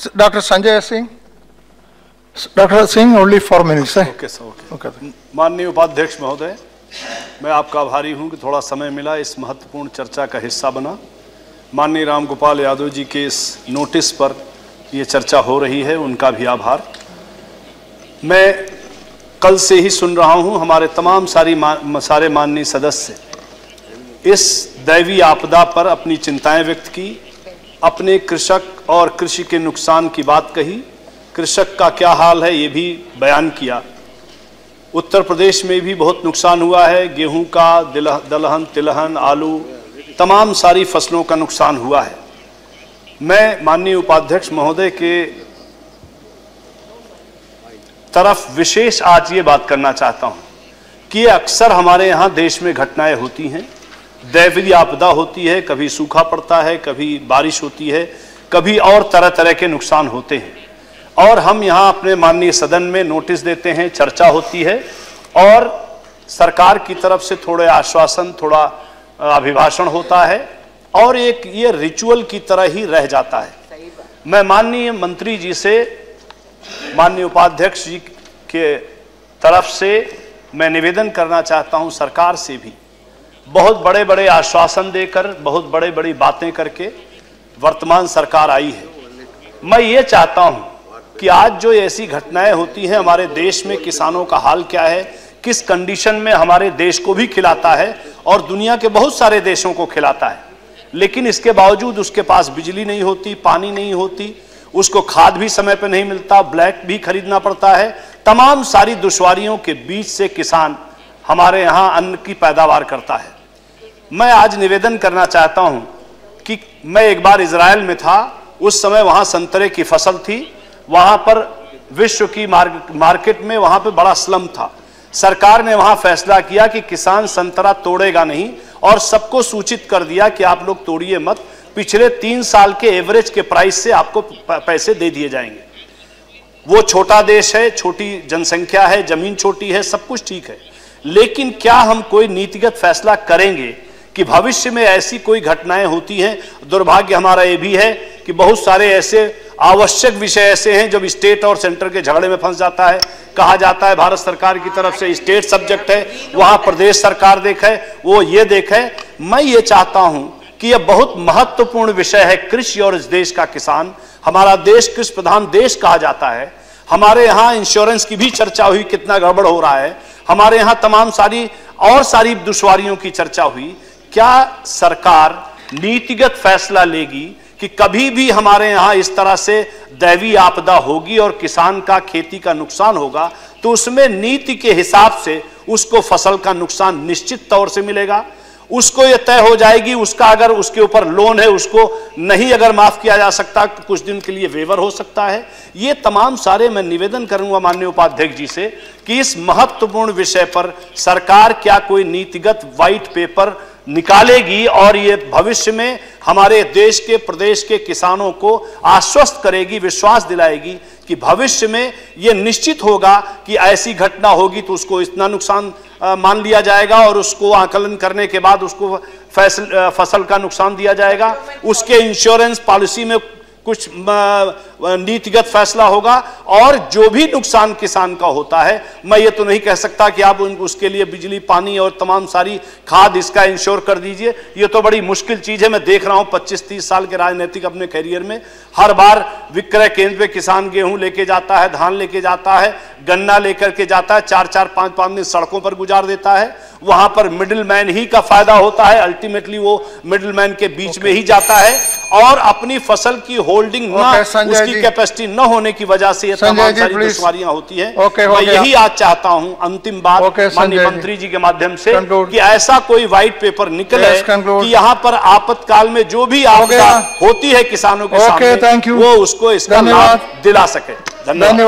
Dr. Sanjay Singh. Dr. Singh, only four minutes. Eh? Okay sir okay. माननीय उपाध्यक्ष महोदय मैं आपका आभारी हूँ कि थोड़ा समय मिला इस महत्वपूर्ण चर्चा का हिस्सा बना माननीय राम गोपाल यादव जी के इस नोटिस पर ये चर्चा हो रही है उनका भी आभार मैं कल से ही सुन रहा हूँ हमारे तमाम सारी मा, सारे माननीय सदस्य इस दैवी आपदा पर अपनी चिंताएँ व्यक्त की अपने कृषक और कृषि के नुकसान की बात कही। कृषक का क्या हाल है, ये भी बयान किया। उत्तर प्रदेश में भी बहुत नुकसान हुआ है। गेहूँ का दलहन, तिलहन, आलू, तमाम सारी फ़सलों का नुकसान हुआ है। मैं माननीय उपाध्यक्ष महोदय के तरफ़ विशेष आज ये बात करना चाहता हूँ कि अक्सर हमारे यहाँ देश में घटनाएँ होती हैं। दैवीय आपदा होती है कभी सूखा पड़ता है कभी बारिश होती है कभी और तरह तरह के नुकसान होते हैं। और हम यहाँ अपने माननीय सदन में नोटिस देते हैं चर्चा होती है और सरकार की तरफ़ से थोड़े आश्वासन थोड़ा अभिभाषण होता है और एक ये रिचुअल की तरह ही रह जाता है। मैं माननीय मंत्री जी से माननीय उपाध्यक्ष जी के तरफ़ से मैं निवेदन करना चाहता हूँ सरकार से भी बहुत बड़े बड़े आश्वासन देकर, बहुत बड़े बड़ी बातें करके वर्तमान सरकार आई है। मैं ये चाहता हूँ कि आज जो ऐसी घटनाएँ होती हैं, हमारे देश में किसानों का हाल क्या है, किस कंडीशन में हमारे देश को भी खिलाता है और दुनिया के बहुत सारे देशों को खिलाता है। लेकिन इसके बावजूद उसके पास बिजली नहीं होती, पानी नहीं होती, उसको खाद भी समय पर नहीं मिलता, ब्लैक भी खरीदना पड़ता है। तमाम सारी दुश्वारियों के बीच से किसान हमारे यहाँ अन्न की पैदावार करता है। मैं आज निवेदन करना चाहता हूँ कि मैं एक बार इसराइल में था, उस समय वहाँ संतरे की फ़सल थी, वहाँ पर विश्व की मार्केट में वहाँ पर बड़ा स्लम था। सरकार ने वहाँ फैसला किया कि किसान संतरा तोड़ेगा नहीं और सबको सूचित कर दिया कि आप लोग तोड़िए मत। पिछले तीन साल के एवरेज के प्राइस से आपको पैसे दे दिए जाएँगे। वो छोटा देश है, छोटी जनसंख्या है, ज़मीन छोटी है, सब कुछ ठीक है। लेकिन क्या हम कोई नीतिगत फैसला करेंगे कि भविष्य में ऐसी कोई घटनाएँ होती हैं? दुर्भाग्य हमारा ये भी है कि बहुत सारे ऐसे आवश्यक विषय ऐसे हैं जब स्टेट और सेंटर के झगड़े में फंस जाता है। कहा जाता है भारत सरकार की तरफ़ से स्टेट सब्जेक्ट है, वहाँ प्रदेश सरकार देखे वो ये देखे मैं ये चाहता हूँ कि यह बहुत महत्वपूर्ण विषय है कृषि और इस देश का किसान। हमारा देश कृषि प्रधान देश कहा जाता है। हमारे यहाँ इंश्योरेंस की भी चर्चा हुई, कितना गड़बड़ हो रहा है। हमारे यहाँ तमाम सारी और सारी दुश्वारियों की चर्चा हुई। क्या सरकार नीतिगत फैसला लेगी कि कभी भी हमारे यहाँ इस तरह से दैवी आपदा होगी और किसान का खेती का नुकसान होगा तो उसमें नीति के हिसाब से उसको फ़सल का नुकसान निश्चित तौर से मिलेगा। उसको ये तय हो जाएगी, उसका अगर उसके ऊपर लोन है, उसको नहीं अगर माफ़ किया जा सकता, कुछ दिन के लिए वेवर हो सकता है। ये तमाम सारे मैं निवेदन करूँगा माननीय उपाध्यक्ष जी से कि इस महत्वपूर्ण विषय पर सरकार क्या कोई नीतिगत व्हाइट पेपर निकालेगी और ये भविष्य में हमारे देश के, प्रदेश के किसानों को आश्वस्त करेगी, विश्वास दिलाएगी कि भविष्य में ये निश्चित होगा कि ऐसी घटना होगी तो उसको इतना नुकसान मान लिया जाएगा और उसको आकलन करने के बाद उसको फैसल फ़सल का नुकसान दिया जाएगा। उसके इंश्योरेंस पॉलिसी में कुछ नीतिगत फैसला होगा और जो भी नुकसान किसान का होता है, मैं ये तो नहीं कह सकता कि आप उसके लिए बिजली, पानी और तमाम सारी खाद इसका इंश्योर कर दीजिए। ये तो बड़ी मुश्किल चीज़ है। मैं देख रहा हूँ 25-30 साल के राजनीतिक अपने करियर में। हर बार विक्रय केंद्र पे किसान गेहूँ लेके जाता है, धान लेके जाता है, गन्ना लेकर के जाता है, चार चार, पाँच पाँच दिन सड़कों पर गुजार देता है। वहाँ पर मिडिल मैन ही का फ़ायदा होता है। अल्टीमेटली वो मिडिल मैन के बीच okay. में ही जाता है और अपनी फ़सल की होल्डिंग ना Okay, संजय उसकी कैपेसिटी न होने की वजह से ये तमाम सारी दुश्वारियाँ होती है। Okay, हो मैं यही आज चाहता हूँ अंतिम बात Okay, माननीय मंत्री जी के माध्यम से Conclude. कि ऐसा कोई व्हाइट पेपर निकले Yes, कि यहाँ पर आपातकाल में जो भी आपदा होती है किसानों के सामने वो उसको इसका लाभ दिला सके। धन्यवाद।